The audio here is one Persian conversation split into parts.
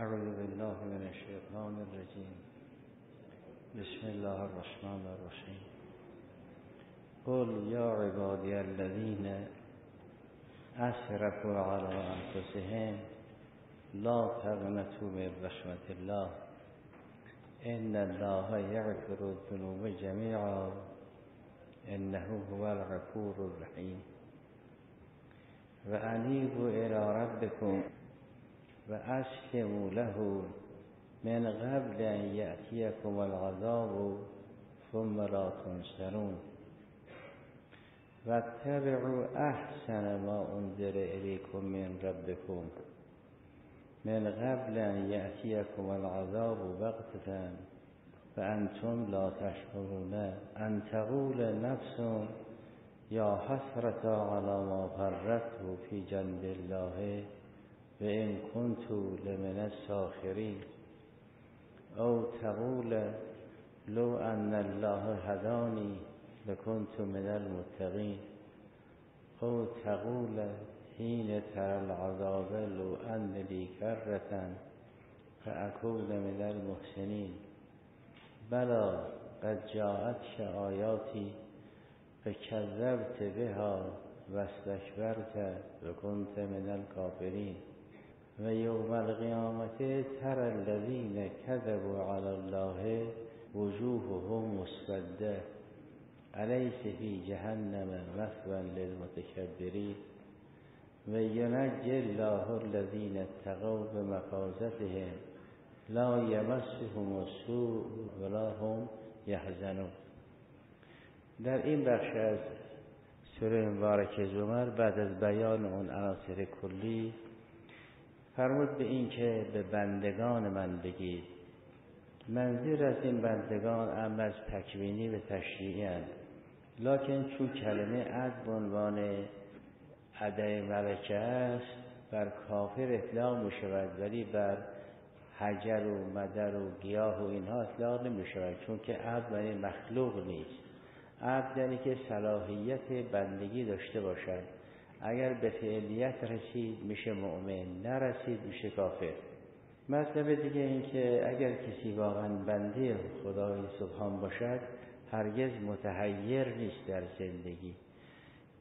أعوذ بالله من الشيطان الرجيم بسم الله الرحمن الرحيم قل يا عبادي الذين أسرفوا على أنفسهم لا تغنتوا من رحمة الله إن الله يغفر الذنوب جميعا إنه هو الغفور الرحيم وأنيبوا إلى ربكم وأسلموا له من قبل أن يأتيكم العذاب ثم لا تنصرون. واتبعوا أحسن ما أنزل إليكم من ربكم من قبل أن يأتيكم العذاب بغتة فأنتم لا تشعرون. أن تقول نفس يا حسرة على ما فرطت في جنب الله. وإن كنت لمن الساخرين أو تقول لو أن الله هداني لكنت من المتقين أو تقول حين ترى العذاب لو أن لي كرة فأكون من المحسنين بلى قد جاءتك آياتي فكذبت بها واستكبرت وكنت من الكافرين ويوم القيامة ترى الذين كذبوا على الله وجوههم مسودة أليس في جهنم مثوى للمتكبرين وينجي الله الذين اتقوا بمفازتهم لا يمسهم السوء ولا هم يحزنون در این بخش از سوره مبارک زمر بعد از بیان اون عناصر کلی فرمود به این که به بندگان من بگید. منظور از این بندگان ام از تکوینی و تشریعی لکن چون کلمه از به عنوان عده ملکه است بر کافر اطلاق می شود ولی بر حجر و مدر و گیاه و اینها اطلاق نمی شود چون که عبد مخلوق نیست. عبد یعنی که صلاحیت بندگی داشته باشد. اگر به فعلیت رسید میشه مؤمن نرسید میشه کافر. مطلب دیگه این که اگر کسی واقعا بنده خدای سبحان باشد هرگز متحیر نیست در زندگی.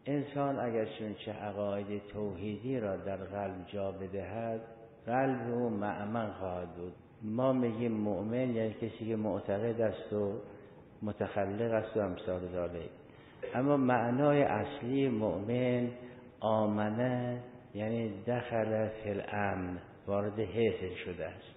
انسان اگر چه عقاید توحیدی را در قلب جا بدهد قلب او معمن خواهد بود. ما میگیم مؤمن یعنی کسی که معتقد است و متخلق است و امثال ذالک. اما معنای اصلی مؤمن آمنه یعنی دخل فی الامن وارد حسن شده است.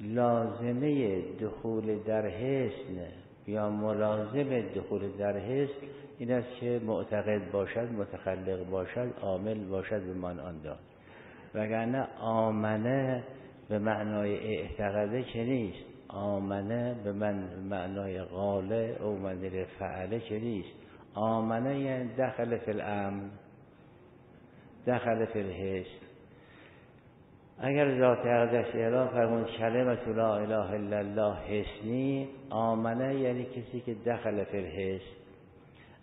لازمه دخول در حسن یا ملازم دخول در حسن این است که معتقد باشد متخلق باشد عامل باشد به من آن داد. وگرنه آمنه به معنای اعتقاده که نیست. آمنه به من معنای قاله او منظر فعله که نیست. آمنه یعنی دخل فی الامن دخل فی الحس اگر ذات اقدس اعلام فرمون کلمت لا اله الا الله حسنی آمنه یعنی کسی که دخل فی الحس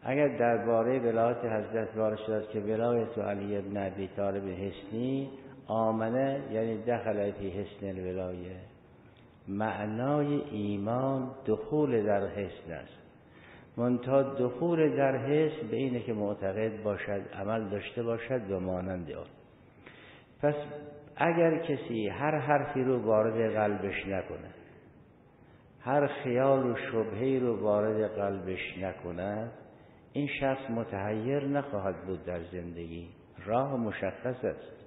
اگر درباره ولایت حضرت وارد شد که ولایت علی ابن ابی طالب حسنی آمنه یعنی دخل فی حسن الولایه معنای ایمان دخول در حسن است. منتها دخول در حس به اینه که معتقد باشد عمل داشته باشد و مانند آن. پس اگر کسی هر حرفی رو وارد قلبش نکنه هر خیال و شبهی رو وارد قلبش نکنه این شخص متحیر نخواهد بود در زندگی راه مشخص است.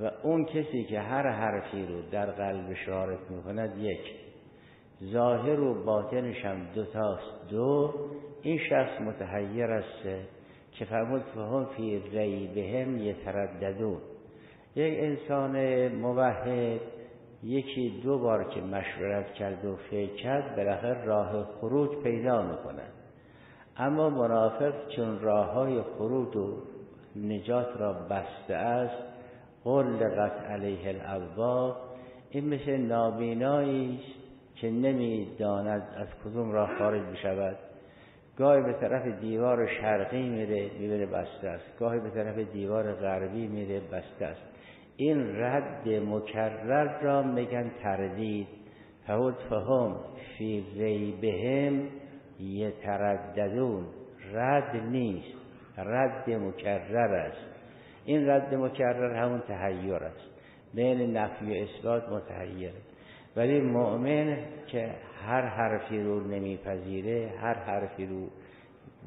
و اون کسی که هر حرفی رو در قلبش وارد می‌کند یک ظاهر و باطنش هم دوتاست دو این شخص متحیر است که فرمود فهم فی ریبهم یترددون. یک انسان موحد یکی دو بار که مشورت کرد و فکر کرد بالاخره راه خروج پیدا می‌کنه اما منافق چون راه های خروج و نجات را بسته است غلقت علیه الابواب این مثل نابینایی که نمی‌داند از کدوم راه خارج بشود. گاهی به طرف دیوار شرقی میره می‌بره بسته است. گاهی به طرف دیوار غربی میره بسته است. این رد مکرر را میگن تردید. فهود فهم فی ریبهم یترددون. رد نیست. رد مکرر است. این رد مکرر همون تحیر است. بین نفی و اثبات متحیره. ولی مؤمن که هر حرفی رو نمیپذیره هر حرفی رو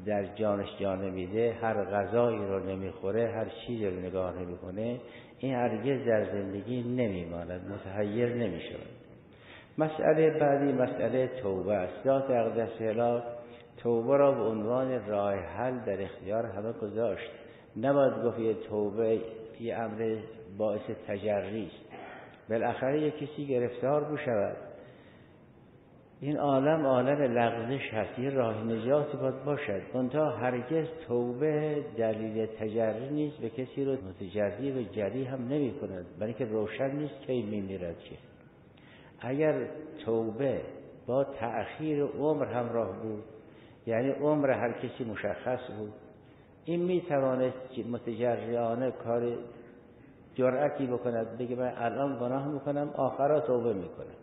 در جانش جان نمیده هر غذایی رو نمی‌خوره هر چیزی رو نگاه نمی‌کنه این هرگز در زندگی نمیماند متحیر نمی‌شود. مسئله بعدی مسئله توبه است. ذات اقدس توبه را به عنوان راه حل در اختیار همه گذاشت. نباید گفت توبه یه امر باعث تجری بالاخره یک کسی گرفتار بشود. این عالم عالم لغزش هست یه راه نجاتی باید باشد. منتها هرگز توبه دلیل تجری نیست به کسی رو متجری و جری هم نمی کند. برای که روشن نیست کی می میرد که اگر توبه با تأخیر عمر همراه بود یعنی عمر هر کسی مشخص بود این می توانست متجریانه کار جرأتی بکند. بگه من الان گناه می‌کنم آخرا توبه می‌کنم.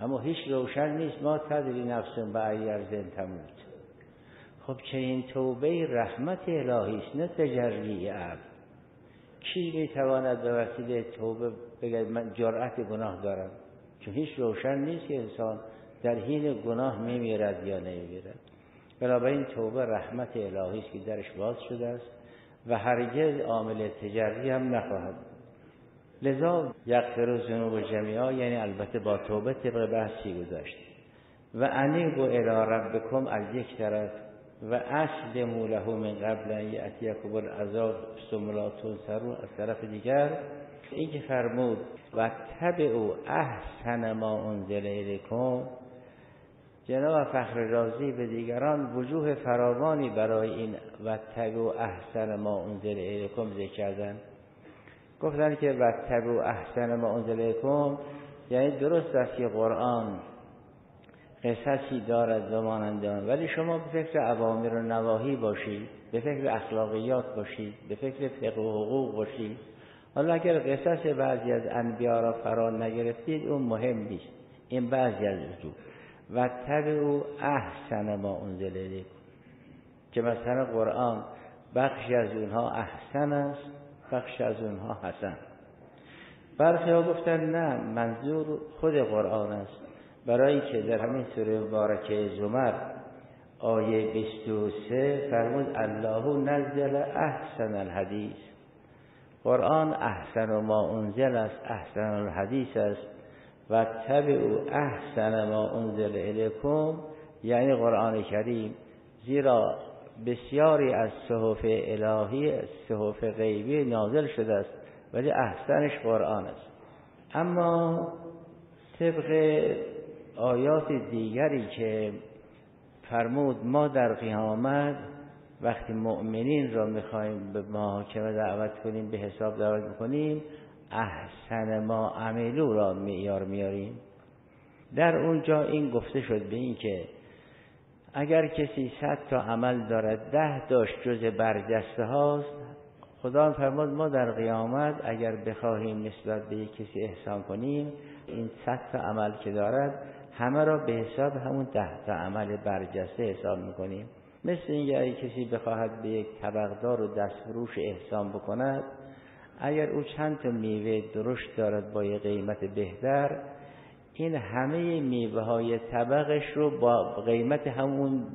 اما هیچ روشن نیست. ما تدری نفسون به ایرزن تموت خب چه این توبه رحمت الهی است نه تجری عبد کی می‌تواند به وسیله توبه بگه من جرأت گناه دارم؟ چون هیچ روشن نیست که انسان در حین گناه میمیرد یا نمیمیرد. بنابراین توبه رحمت الهی است که درش باز شده است. و هرگز عامل تجری هم نخواهد لذا یغفر ذنوب جمیعا یعنی البته با توبه طبق بحثی گذاشت؟ و انیبو الی ربکم از یک طرف و اصل موله من قبل ان یاتیکم العذاب ثم لا تنصرون از طرف دیگر این که فرمود و تبعوا احسن ما انزل الیکم جناب فخر رازی به دیگران وجوه فراوانی برای این و تبع احسن ما انزل الیکم ذکر کردن. گفتن که و احسن ما انزل الیکم یعنی درست است که قرآن قصصی دارد و مانندان ولی شما به فکر عوامر و نواهی باشید به فکر اخلاقیات باشید به فکر فقه و حقوق باشید حالا اگر قصص بعضی از انبیا را فرا نگرفتید اون مهم نیست. این بعضی از وجود و او احسن ما انزل که مثلا قرآن بخشی از اونها احسن است بخش از اونها حسن. برخی ها گفتن نه منظور خود قرآن است. برای که در همین سوره مبارکه زمر آیه 23 فرمود الله نزل احسن الحدیث. قرآن احسن و ما انزل است احسن الحدیث است. و تبعو احسن ما انزل الیکم یعنی قرآن کریم زیرا بسیاری از صحف الهی صحف غیبی نازل شده است ولی احسنش قرآن است. اما طبق آیات دیگری که فرمود ما در قیامت وقتی مؤمنین را می‌خوایم به محاکمه دعوت کنیم به حساب دعوت می‌کنیم احسن ما عملو را میار میاریم؟ در اونجا این گفته شد به این که اگر کسی صد تا عمل دارد ده داشت جز برجسته هاست خدا فرمود ما در قیامت اگر بخواهیم نسبت به کسی احسان کنیم این صد تا عمل که دارد همه را به حساب همون ده تا عمل برجسته حساب می‌کنیم. مثل اینکه اگر کسی بخواهد به یک طبقدار و دستفروش احسان بکند اگر او چند تا میوه درشت دارد با یه قیمت بهتر این همه میوه های طبقش رو با قیمت همون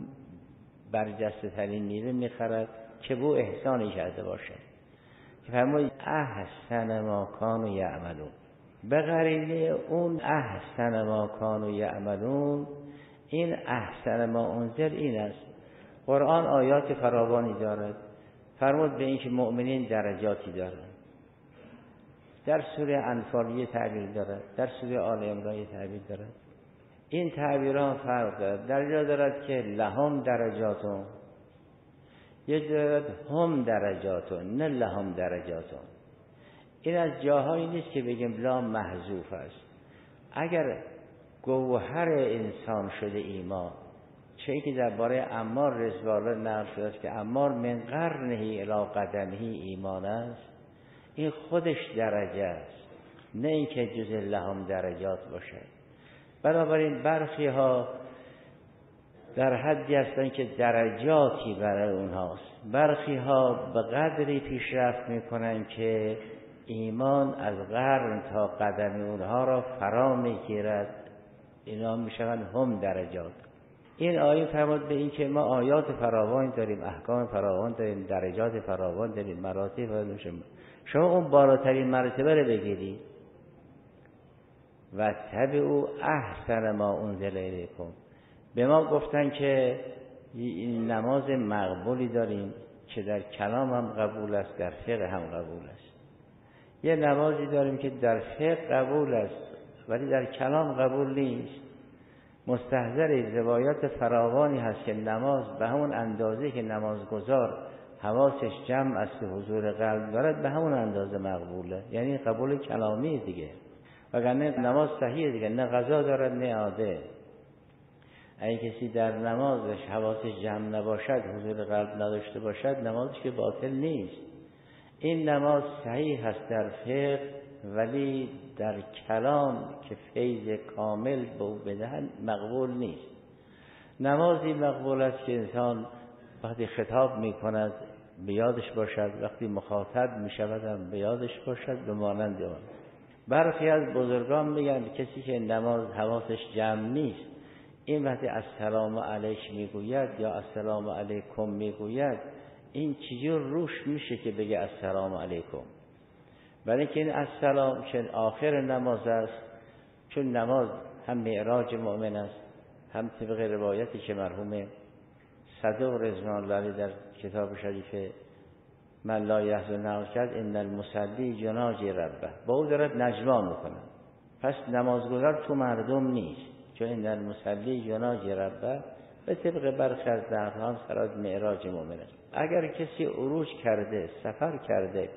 برجسته ترین میوه می‌خرد که بو احسانی کرده باشد که فرمایی احسن ما کانو یعملون. به غریبه اون احسن ما کانو یعملون این احسن ما انزل این است. قرآن آیات فراوانی دارد. فرمود به اینکه مؤمنین درجاتی دارد در سوره انفال یه تعبیر دارد در سوره آل عمران یه تعبیر دارد این تعبیران فرق دارد در جا دارد که لهم درجاتون. یه دارد هم درجاتون نه لهم درجاتون. این از جاهایی نیست که بگیم لا محذوف است. اگر گوهر انسان شده ایمان چه که درباره امار رزواله نقل شده که امار من قرنهی الی قدمهی ایمان است؟ این خودش درجه است. نه اینکه جز لهم درجات باشد بنابراین برخی ها در حدی هستند که درجاتی برای اونهاست. برخی ها به قدری پیشرفت می‌کنن که ایمان از قرن تا قدم اونها را فرا می‌گیرد. اینا می‌شوند هم درجات. این آیه فرمود به این که ما آیات فراوان داریم احکام فراوان داریم درجات فراوان داریم مراتب فراوان شما اون بالاترین مرتبه رو بگیرید. و او احسن ما انزل الیکم به ما گفتن که این نماز مقبولی داریم که در کلام هم قبول است در فقه هم قبول است. یه نمازی داریم که در فقه قبول است ولی در کلام قبول نیست. مستحضر روایات فراوانی هست که نماز به همون اندازه که نمازگزار حواسش جمع است که حضور قلب دارد به همون اندازه مقبوله. یعنی قبول کلامی دیگه. وگرنه نماز صحیح دیگه نه غذا دارد نه عاده. اگه کسی در نمازش حواسش جمع نباشد حضور قلب نداشته باشد نمازش که باطل نیست. این نماز صحیح هست در فقه ولی در کلام که فیض کامل به او بدهن مقبول نیست. نمازی مقبول است که انسان وقتی خطاب می کند به یادش باشد وقتی مخاطب می شود هم به یادش باشد به مانند آن. برخی از بزرگان میگن کسی که نماز حواسش جمع نیست این وقتی السلام علیک می‌گوید یا السلام علیکم می‌گوید این چجور روش میشه که بگه السلام علیکم؟ برای اینکه این السلام که آخر نماز است چون نماز هم معراج مؤمن است هم طبق روایتی که مرحوم صدق رضوان الله در کتاب شریف من لا یحزن نقل کرد ان المصلی جناج ربه. با او دارد نجوا می‌کنه پس نمازگذار تو مردم نیست. چون این المصلی جناج ربه به طبق برخی از نقلان سراد معراج مؤمن است. اگر کسی عروج کرده سفر کرده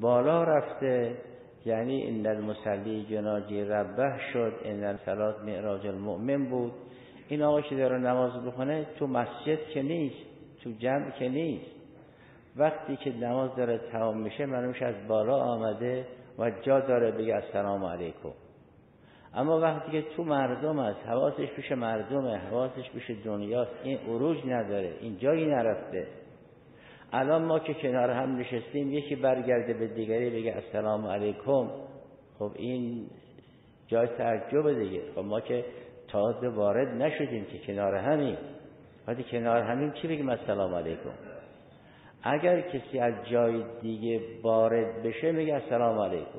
بالا رفته یعنی این المصلی جناجی ربه شد این الصلات معراج المؤمن بود. این آقا که داره نماز بخونه؟ تو مسجد که نیست تو جمع که نیست. وقتی که نماز داره تمام میشه معلومش از بالا آمده و جا داره بگه السلام علیکم. اما وقتی که تو مردم است حواسش پیش مردمه حواسش پیش دنیاست این عروج نداره این جایی نرفته. الان ما که کنار هم نشستیم یکی برگرده به دیگری بگه السلام علیکم. خب این جای تعجب دیگه. خب ما که تازه وارد نشدیم که کنار همین وقتی کنار همین چی بگیم السلام علیکم؟ اگر کسی از جای دیگه وارد بشه میگه السلام علیکم.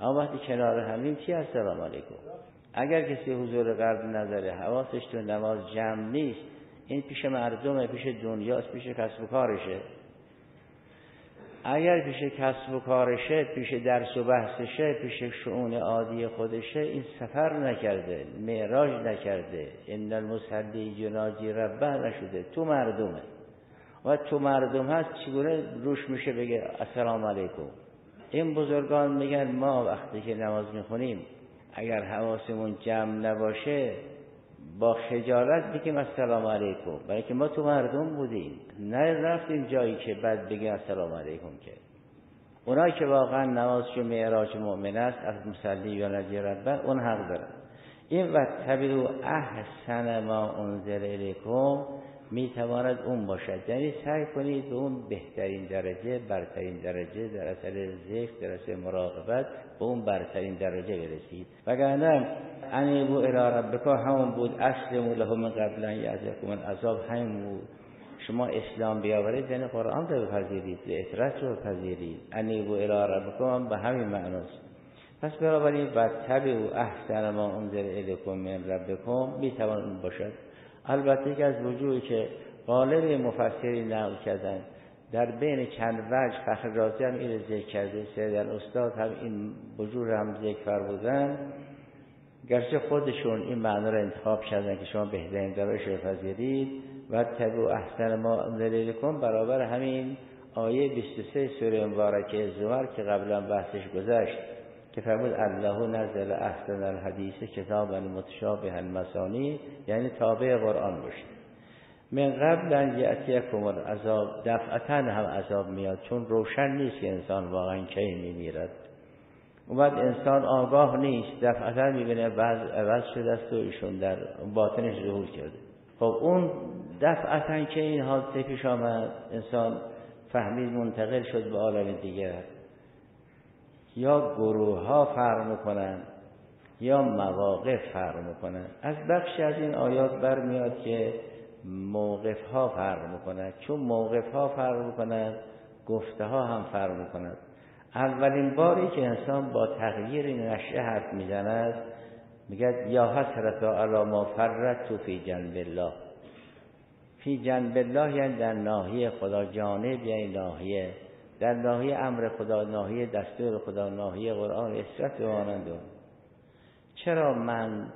اما وقتی کنار همین چی السلام علیکم؟ اگر کسی حضور قلب نداره حواسش تو نماز جمع نیست این پیش مردمه پیش دنیاست پیش کسب و کارشه. اگر پیش کسب و کارشه پیش درس و بحثشه پیش شعون عادی خودشه این سفر نکرده معراج نکرده. ان المصلی جناجی ربه نشده. تو مردمه. و تو مردم هست چگونه روش میشه بگه السلام علیکم؟ این بزرگان میگن ما وقتی که نماز می‌خونیم اگر حواسمون جمع نباشه با خجالت بگیم السلام علیکم. برای که ما تو مردم بودیم. نه رفتیم جایی که بعد بگیم السلام علیکم که. اونایی که واقعا نمازشون معراج مؤمن است از مسلی یا نجی ربه اون حق دارن. این و تبیرو احسن ما انزل الیکم می تواند اون باشد. یعنی سعی کنید به اون بهترین درجه برترین درجه در اثر ذکر در اثر مراقبت به اون برترین درجه برسید. وگرنه انیبو الی ربکا همون بود اسلمو له من قبل ان یعذکم العذاب همون بود. شما اسلام بیاورید یعنی قرآن رو بپذیرید اعتراض رو بپذیرید. انیبو الی ربکم به همین معناست. پس بنابراین و و احسن ما انزل الیکم من ربکم می توان اون باشد. البته که از وجوهی که غالب مفسری نقل کردن در بین چند وجه فخر رازی هم این ذکر کرده سیدن استاد هم این وجوه هم ذکر فرمودن. گرچه خودشون این معنا رو انتخاب کردن که شما بهترین دراش بپذیرید و تبو احسن ما کن برابر همین آیه 23 سوره مبارکه زمر که قبلا بحثش گذشت که فرمود الله نزل احسن الحدیث کتاب متشابه المسانی یعنی تابع قرآن باشید من قبل ان یأتیکم العذاب دفعتا هم عذاب میاد چون روشن نیست که انسان واقعا کی میمیرد. بعد انسان آگاه نیست دفعتا می‌بینه بعض عوض شده است و ایشون در باطنش ظهور کرده. خب اون دفعتا که این حادثه پیش آمد انسان فهمید منتقل شد به عالم دیگر. یا گروه ها فرق می‌کنن یا مواقف فرق می‌کنن. از بخشی از این آیات برمیاد که موقف ها فرق چون موقف ها فرق گفته ها هم فرق اولین باری که انسان با تغییر نشه حرف می‌زند میگه یا حسرت علی ما فرت تو فی جنب الله. فی جنب الله یعنی در ناحیه خدا جانب یعنی ناحیه. در ناحیه امر خدا ناحیه دستور خدا ناحیه قرآن اسرت و چرا من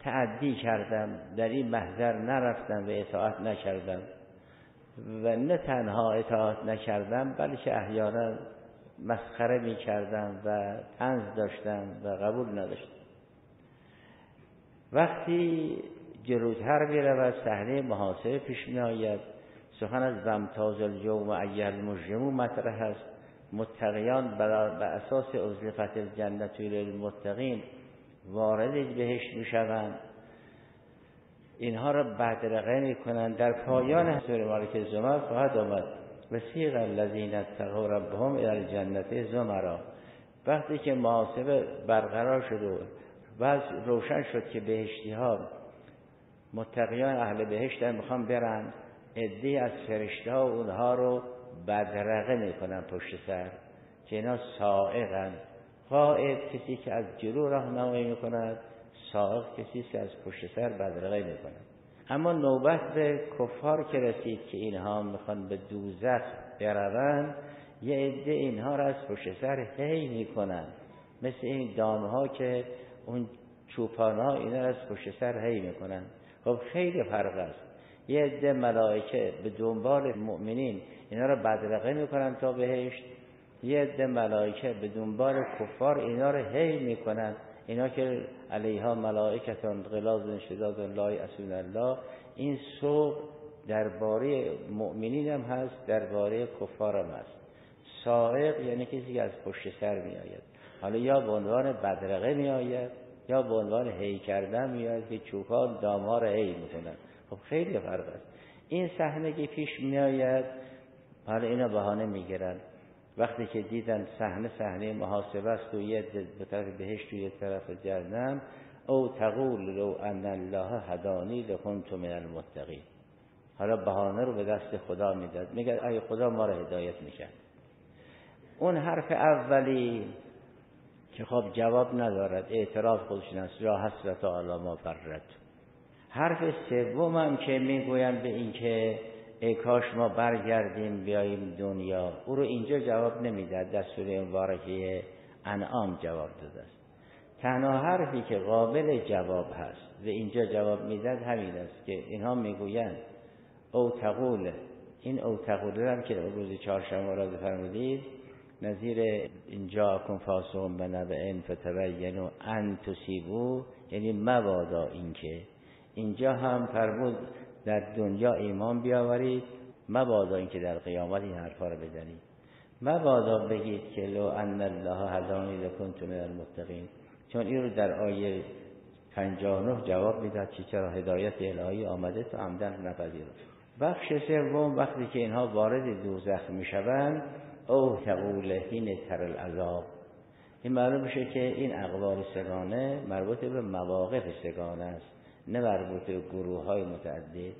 تعدی کردم در این محضر نرفتم و اطاعت نکردم؟ و نه تنها اطاعت نکردم بلکه احیانا مسخره می کردم و تنز داشتم و قبول نداشتم. وقتی جلوتر می رود صحنه محاسبه پیش می آید سخن از ومتاز الجوم ایل مجرمو مطرح است. متقیان به اساس ازلفت الجنت للمتقین وارد بهشت می‌شوند. اینها را بدرقه می‌کنند. در پایان سوره مالک زمر خواهد آمد. وسیق الذین اتقوا ربهم الى الجنت زمرا. وقتی که محاسبه برقرار شد و بعض روشن شد که بهشتی ها متقیان اهل بهشت می‌خوان برند ادی از فرشته ها اونها رو بدرقه می‌کنن پشت سر که اینا سائقن. قائد کسی که از جلو راهنمایی می‌کند. سائق کسی که از پشت سر بدرقه می‌کند اما نوبت به کفار که رسید که اینها می‌خوان به دوزخ بروند یه عده اینها را از پشت سر هی می‌کنن. مثل این دامه ها که اون چوپان ها اینا را از پشت سر هی می‌کنن. خب خیلی فرق است. یه عده ملائکه به دنبال مؤمنین اینا را بدرقه می‌کنن تا بهشت. یه عده ملائکه به دنبال کفار اینا رو هی می‌کنن. اینا که علیها ملائکتان غلاظ شداد لای اسون الله این سوق درباره مؤمنین هم هست درباره کفار هم هست. سائق یعنی کسی از پشت سر می آید حالا یا به عنوان بدرقه می آید یا به عنوان هی کردن می آید که چوکان دامار هی می‌کنن خب خیلی فرق است این صحنه که پیش می آید حالا اینا بهانه می‌گیرن. وقتی که دیدن صحنه صحنه محاسبه است و یه به طرف بهشت و یه طرف جهنم او تقول لو ان الله هدانی لکنت من المتقین. حالا بهانه رو به دست خدا می‌داد. میگه ای خدا ما رو هدایت می‌کرد. اون حرف اولی که خب جواب ندارد اعتراض خودشون است یا حسرت علی ما فرت حرف سوم که می‌گویند به اینکه ای کاش ما برگردیم بیاییم دنیا. او رو اینجا جواب نمی‌داد در سوره مبارکه انعام جواب داده است. تنها حرفی که قابل جواب هست و اینجا جواب می‌داد همین است که اینها می‌گویند او تقول. این او تقول هم که روز چهارشنبه را فرمودید نظیر اینجا کن فاسون به نبعین فتبینو ان تصیبو یعنی مبادا اینکه اینجا هم فرمود در دنیا ایمان بیاورید مبادا اینکه در قیامت این حرفا رو بزنید. مبادا بگید که لو ان الله هدانی لکنت من المتقین. چون این رو در آیه 59 جواب می‌داد که چرا هدایت الهی آمده تو عمدن نپذیرفت بخش سوم وقتی که اینها وارد دوزخ می‌شوند او تقول حین تر العذاب. این معلوم میشه که این اقوال سگانه مربوط به مواقف سگانه است. نه مربوط به گروه های متعدد.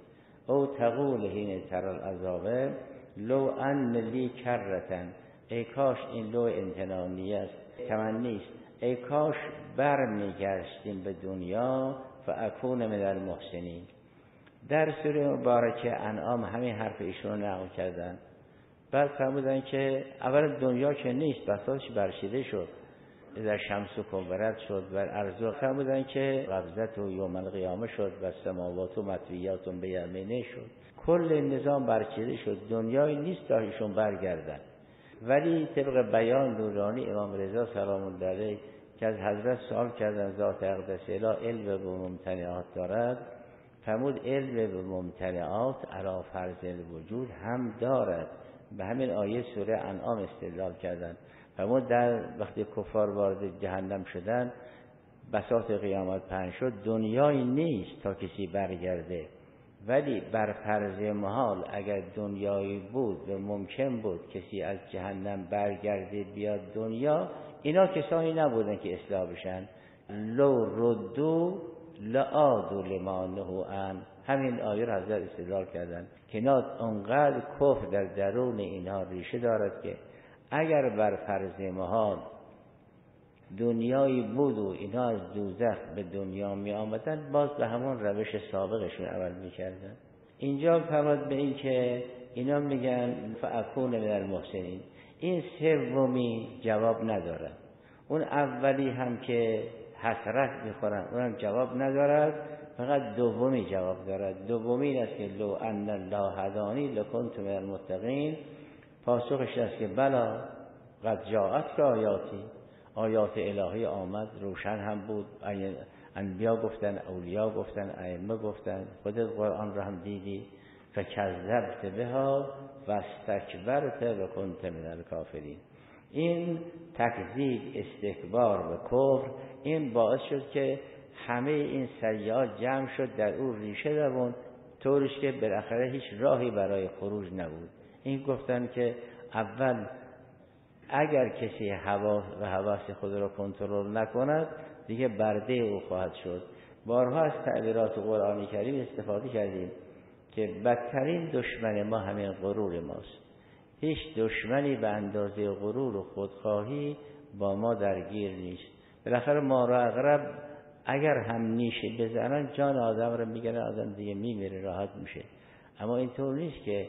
او تقول هین تر العذاب لو ان لی کرتن. ای کاش این لو امتنانی است تمنی است. ای کاش بر میگشتیم به دنیا فاکون من المحسنین. در سوره مبارکه انعام همین حرف ایشون نقل کردن. بعد فرمودن که اول دنیا که نیست بساطش برشیده شد. در شمس و کنورت شد و ارزاق بودن که قبضت و یوم القیامه شد و سماوات و مطویات به یمینه شد. کل نظام برچیده شد. دنیای نیست تا ایشون برگردن. ولی طبق بیان نورانی امام رضا سلام الله علیه که از حضرت سوال کردن ذات اقدس اله علم به ممتنعات دارد. فرمود علم به ممتنعات علا فرض الوجود هم دارد. به همین آیه سوره انعام استدلال فرمود در وقتی کفار وارد جهنم شدن بساط قیامت پنج شد دنیایی نیست تا کسی برگرده. ولی بر فرض محال اگر دنیایی بود و ممکن بود کسی از جهنم برگرده بیاد دنیا اینا کسانی نبودن که اصلاح بشن. لو ردو لعادو لما ان. همین آیه را حضرت استدلال کردن که اینا انقدر کفر در درون اینها ریشه دارد که اگر بر فرض محال دنیایی بود و اینا از دوزخ به دنیا می آمدن باز به همون روش سابقشون عمل می کردن. اینجا فرماد به این که اینا میگن فاکون من المحسنین. این سومی جواب ندارد. اون اولی هم که حسرت می‌خورن اونم جواب ندارد. فقط دومی جواب دارد. دومی این است که لو ان الله هدانی لکنت من المتقین. پاسخش است که بلا قد جاءت که آیاتی. آیات الهی آمد روشن هم بود. انبیا گفتن اولیا گفتن ائمه گفتن. خودت قرآن رو هم دیدی. فکذبت بها و استکبرت و کنت من الکافرین. این تکذیب استکبار و کفر این باعث شد که همه این سیاد جمع شد در او ریشه دوون طورش که بالاخره هیچ راهی برای خروج نبود. این گفتن که اول اگر کسی هوا و حواس خود را کنترل نکند دیگه برده او خواهد شد. بارها از تعبیرات قرآنی کریم استفاده کردیم که بدترین دشمن ما همین غرور ماست. هیچ دشمنی به اندازه غرور و خودخواهی با ما درگیر نیست. بالاخره ما را اغرب اگر هم نیشه بزنن جان آدم رو میگن آدم دیگه میمیره راحت میشه. اما اینطور نیست که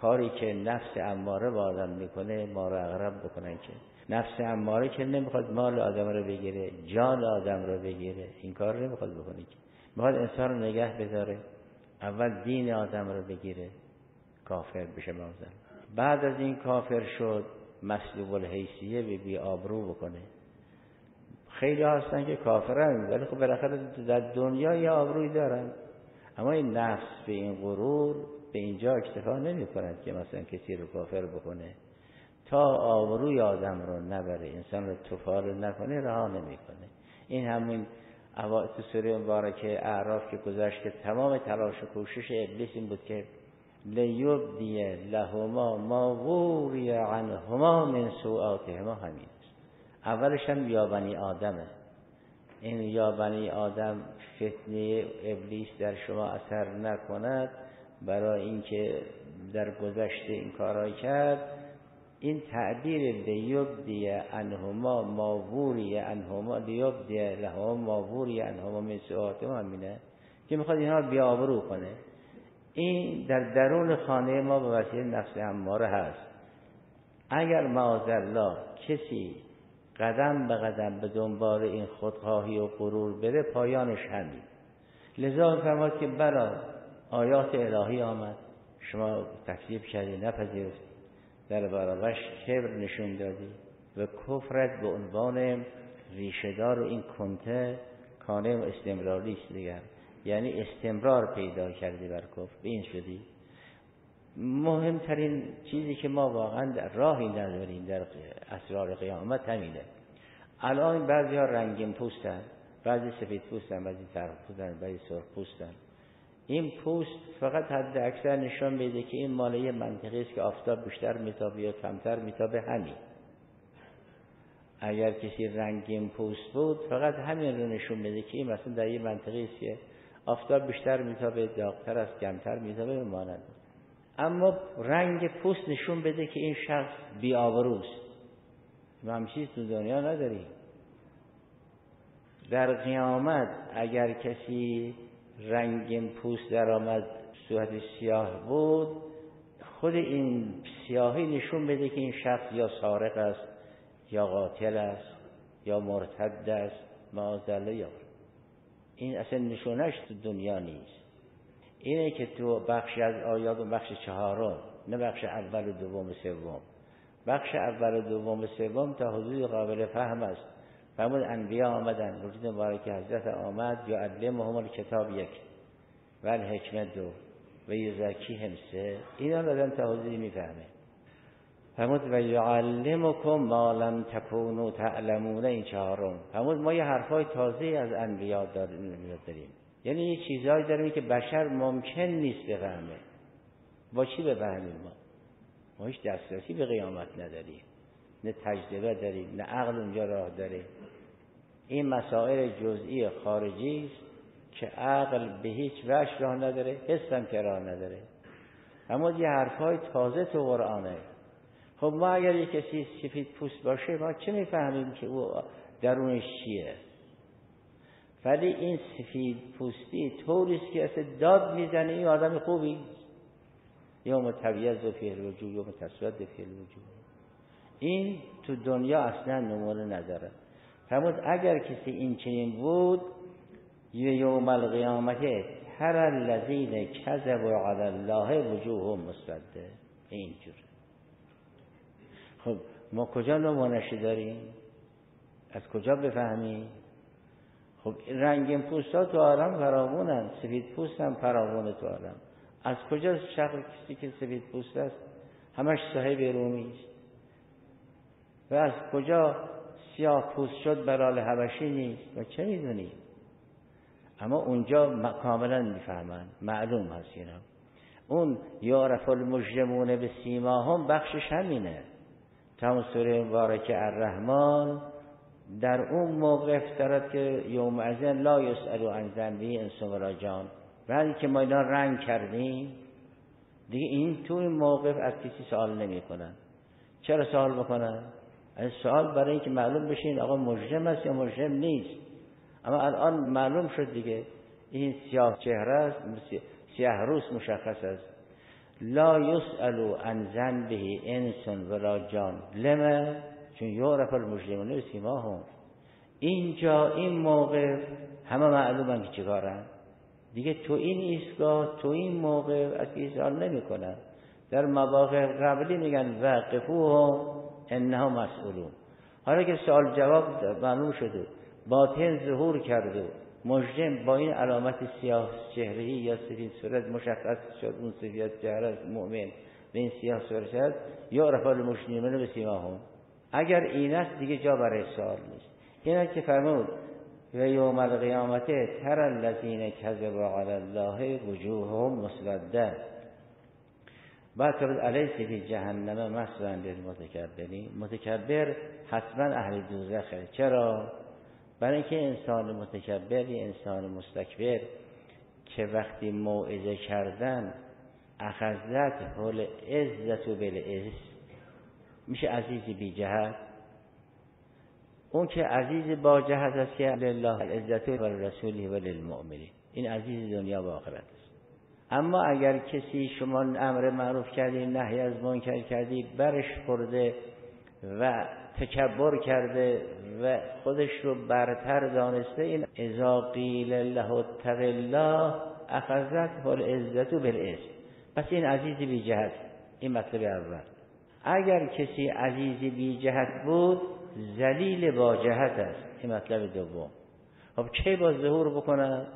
کاری که نفس اماره با آدم می‌کنه ما رو اغرب بکنن که. نفس اماره که نمی‌خواد مال آدم رو بگیره جان آدم رو بگیره این کار رو نمی‌خواد بکنه که. می‌خواد انسان رو نگه بداره اول دین آدم رو بگیره کافر بشه موزن بعد از این کافر شد مسلوب الحیثیه به بی آبرو بکنه. خیلی هستن که کافرن ولی خب بالاخره در دنیا یه آبروی دارن. اما این نفس به این غرور به اینجا اکتفا نمی کند که مثلا کسی رو کافر بکنه. تا آبروی آدم رو نبره انسان رو تفال نکنه رها نمی‌کنه. این همین تو سوره مبارکه اعراف که گذشت که تمام تلاش و کوشش ابلیس این بود که لیبدی لهما ما ووری عنهما من سوءاتهما همین. است اولش هم یا بنی آدمه. این یا بنی آدم فتنه ابلیس در شما اثر نکند. برای اینکه در گذشته این کارای کرد این تعبیر لیبدی انهما ماووری انهما لیبدی لهما ماووری انهما من سوءاتهما همینه که می‌خواد اینها رو بیابرو کنه. این در درون خانه ما به وسیله نفس اماره هست. اگر معاذالله کسی قدم به قدم به دنبال این خودخواهی و غرور بره پایانش همین. لذا فرماد که برا آیات الهی آمد. شما تکذیب کردی نپذیرفتی. در برابرش کبر نشون دادی و کفرت به عنوان ریشهدار این کنته کانه و استمراری است دیگر. یعنی استمرار پیدا کردی بر کفر. این شدی. مهمترین چیزی که ما واقعا در راهی نداریم در اسرار قیامت همینه. الان بعضی ها رنگین پوستن بعضی سفید پوستن بعضی زرد پوستن بعضی سرخ پوستن. این پوست فقط حد اکثر نشان میده که این مال یه منطقه است که آفتاب بیشتر میتابه یا کمتر میتابه همین. اگر کسی رنگین پوست بود فقط همین رو نشون میده که این مثلا در یه منطقه است که آفتاب بیشتر میتابه داغتر است کمتر میتابه بماند اما رنگ پوست نشون بده که این شخص بی آبروست ما همچیز تو دنیا نداریم. در قیامت اگر کسی رنگین پوست در آمد صورت سیاه بود. خود این سیاهی نشون بده که این شخص یا سارق است یا قاتل است یا مرتد است معاذالله یا این اصلا نشونش تو دنیا نیست. اینه که تو بخشی از آیات و بخش چهارم نه بخش اول و دوم و سوم. بخش اول و دوم و سوم تا حدود قابل فهم است. فرمود انبیا آمدن. وجود مبارک حضرت آمد. یا علمهم کتاب یک و حکمت دو و یزکی همسه. اینا رو آدم توضیح می‌فهمه. فرمود و یعلمکم ما لم تعلمون این چهارم. فرمود ما یه حرفای تازه از انبیا داریم یعنی یه چیزهایی داریم که بشر ممکن نیست بفهمه. با چی بفهمیم ما؟ ما هیچ دسترسی به قیامت نداریم. نه تجربه داریم نه عقل اونجا راه داره. این مسائل جزئی خارجی است که عقل به هیچ وجه راه نداره حسم که راه نداره. اما یه حرفای تازه تو قرآنه. خب ما اگر یه کسی سفید پوست باشه ما چه می‌فهمیم که او درونش چیه؟ ولی این سفید پوستی طوریست که اصلا داد می‌زنه این آدم خوبی. یوم طبیعت و فیل وجود یوم تصویت فیل وجود این تو دنیا اصلا نمونه نداره. فرمود اگر کسی این چنین بود یوم القیامت هر الذین کذبوا علی الله وجوه مسوده اینجور خب ما کجا نمونشی داریم؟ از کجا بفهمیم؟ خب رنگین پوست ها تو آرام فراوونن سفید پوست هم فراوونه تو آرام از کجا شخص کسی که سفید پوست است؟ همش صاحب رومی است. و از کجا سیاه پوست شد برال حبشی نیست؟ و چه می‌دونیم اما اونجا کاملا می‌فهمن. معلوم هست اینا. اون یارف المجرمون به سیما هم بخشش همینه. تمام سوره مبارکه الرحمن در اون موقف دارد که یوم ازن لا یسالو عن ذنبی انس و جان. بعدی که ما اینا رنگ کردیم دیگه این تو این موقف از کسی سوال نمی‌کنن. چرا سوال بکنن؟ این سوال برای اینکه معلوم بشه این آقا مجرم است یا مجرم نیست. اما الان معلوم شد دیگه. این سیاه چهره است سیاه روس مشخص است. لا یسالو عن ذنبه انس ولا جان. لما چون یعرف المجرمون سیما هم. اینجا این موقع همه معلومن که چیکارن دیگه تو این ایستگاه تو این موقع از سوال نمی کنن در مواقع قبلی میگن وقفو هم انها مسئولون. حالا که سوال جواب معلوم شده باطن ظهور کرده مجرم با این علامت سیاه چهره یا سفید صورت مشخص شد اون سفید چهره مؤمن به این سیاه صورت شد یا رفال مجرمین به سیما هم اگر این است دیگه جا برای سوال نیست. این که فرمود و یوم القیامت تر الذین کذبوا علی الله وجوههم مسوده بعد فرمود علیس فی جهنم مثلا للمتکبرین متکبر. حتما اهل دوزخه. چرا؟ برای اینکه انسان متکبر انسان مستکبر که وقتی موعظه کردن اخذت حول عزت و بالعز میشه عزیزی بی جهت. اون که عزیز با جهت است که لله العزت و رسولی و للمؤمنین. این عزیز دنیا و آخرت. اما اگر کسی شما امر معروف کردی نهی از منکر کردی برش خورده و تکبر کرده و خودش رو برتر دانسته این اذا قیل له اتق الله اخذت هل عزت و بالعز پس این عزیزی بی جهت. این مطلب اول. اگر کسی عزیزی بی جهت بود زلیل با جهت است. این مطلب دوم. خب کی با ظهور بکنن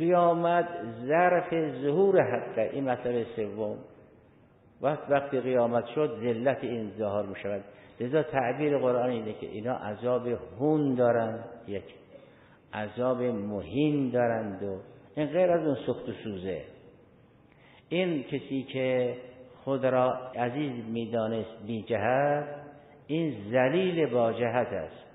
قیامت ظرف ظهور حقه این مطلب سوم. وقت وقتی قیامت شد ذلت این ظاهر می شود لذا تعبیر قرآن اینه که اینا عذاب هون دارند یک. عذاب مهین دارند و این غیر از اون سخت و سوزه. این کسی که خود را عزیز می‌دانست بی جهت این ذلیل با جهت است.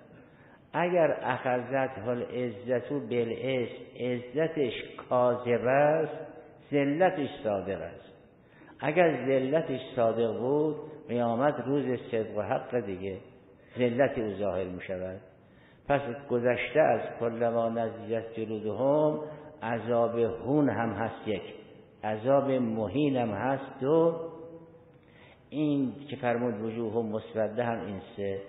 اگر اخذت حال عزت و بالعز عزتش کاذب است ذلتش صادق است. اگر ذلتش صادق بود قیامت روز صدق و حق دیگه ذلت او ظاهر می شود پس گذشته از کلما نزیت جلودهم عذاب هون هم هست یک عذاب مهین هم هست دو. این که فرمود وجوه مسوده هم این سه.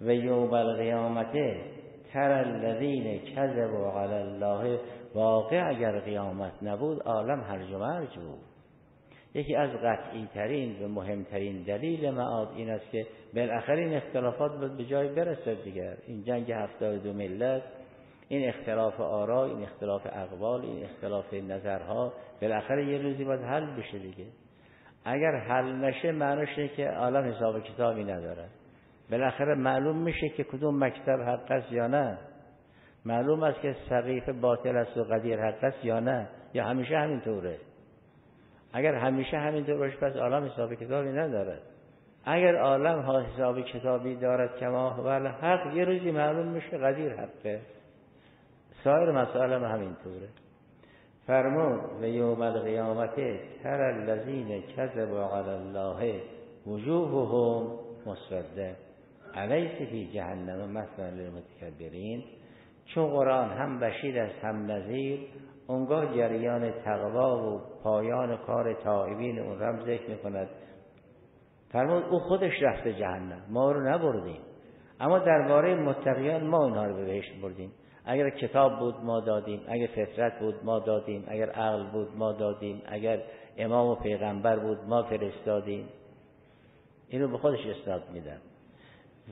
و یوم القیامت تر الذین کذبوا علی الله. واقع اگر قیامت نبود عالم هرج و مرج بود. یکی از قطعی ترین و مهمترین دلیل معاد این است که بالاخره این اختلافات به جای برسد دیگر. این جنگ هفتاد دو ملت این اختلاف آرا این اختلاف اقوال این اختلاف نظرها بالاخره یه روزی باید حل بشه دیگه. اگر حل نشه معنیش که عالم حساب کتابی نداره بالاخره معلوم میشه که کدوم مکتب حق است یا نه. معلوم است که سقیف باطل است و قدیر حق است یا نه یا همیشه همینطوره. اگر همیشه همینطور باشه پس عالم حساب کتابی نداره. اگر عالم ها حساب کتابی دارد کما ول حق یه روزی معلوم میشه قدیر حقه. سایر مسائل هم همینطوره. فرمود و یوم القیامت تر الذین کذبوا علی الله وجوههم مسوده علیس فی جهنم مثلا للمتکبرین چون قرآن هم بشیر است هم نظیر اونگاه جریان تقوا و پایان کار تائبین اون رم ذکر می‌کند. فرمود او خودش رفته جهنم ما رو نبردیم اما درباره متقیان ما اونها رو به بهشت بردیم. اگر کتاب بود ما دادیم. اگر فطرت بود ما دادیم. اگر عقل بود ما دادیم. اگر امام و پیغمبر بود ما فرستادیم. اینو به خودش اسناد میدم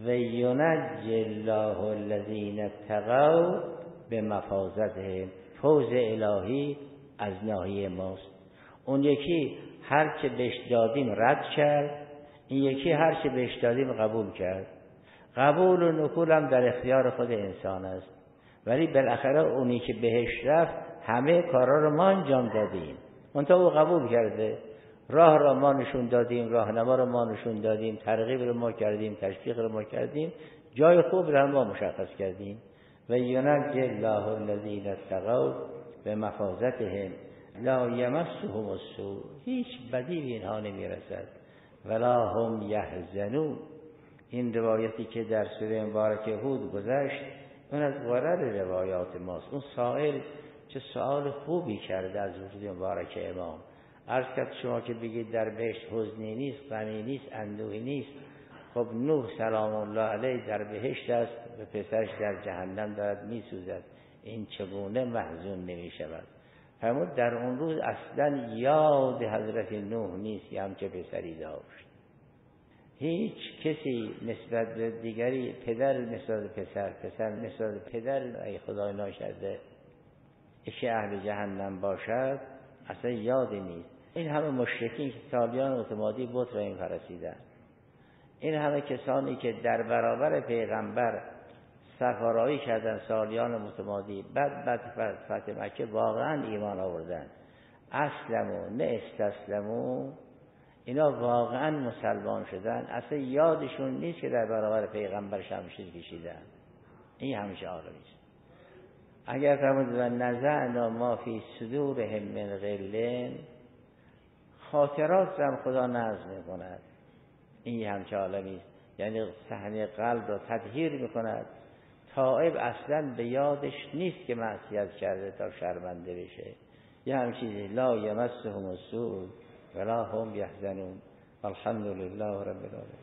و ینج الله الذین اتقوا به مفازتهم فوز الهی از ناحیه ماست. اون یکی هر چه بهش دادیم رد کرد این یکی هر چه بهش دادیم قبول کرد. قبول و نکول هم در اختیار خود انسان است. ولی بالاخره اونی که بهش رفت همه کارا رو ما انجام دادیم. تا او قبول کرده. راه را ما نشون دادیم راهنما رو ما نشون دادیم ترغیب رو ما کردیم تشویق رو ما کردیم جای خوب رو ما مشخص کردیم. و ینج الله الذین اتقوا به مفازتهم لا یمسهم السوء هیچ بدی به اینها نمی‌رسد. ولا هم یحزنون. این روایتی که در سوره مبارک هود گذشت اون از غرر روایات ماست. اون سائل چه سوال خوبی کرده از وجود مبارک امام. عرض کرد شما که بگید در بهشت حزنی نیست غمی نیست اندوهی نیست. خب نوح سلام الله علیه در بهشت است و پسرش در جهنم دارد میسوزد. این چگونه محزون نمی شود فرمود در اون روز اصلا یاد حضرت نوح نیست که همچه پسری داشت. هیچ کسی نسبت به دیگری پدر نسبت به پسر پسر نسبت به پدر ای خدای ناشده که اهل جهنم باشد اصلا یادی نیست. این همه مشرکین که سالیان اتمادی بود را این فرسیدن این همه کسانی که در برابر پیغمبر سفارایی کردن سالیان متمادی بعد بعد فتح مکه واقعا ایمان آوردن. اسلمو نه استسلمو اینا واقعا مسلمان شدن. اصلا یادشون نیست که در برابر پیغمبر شمشیر کشیدن. این همیشه آرمیست اگر فرمود و نزعنا ما فی صدورهم من غلن خاطرات هم خدا نظم می‌کند. این همچه عالمی است. یعنی صحنه قلب را تطهیر می‌کند. تائب اصلا به یادش نیست که معصیت کرده تا شرمنده بشه. یه همچیزی لا یمسهم السوء ولا هم یحزنون. الحمد لله رب العالمین.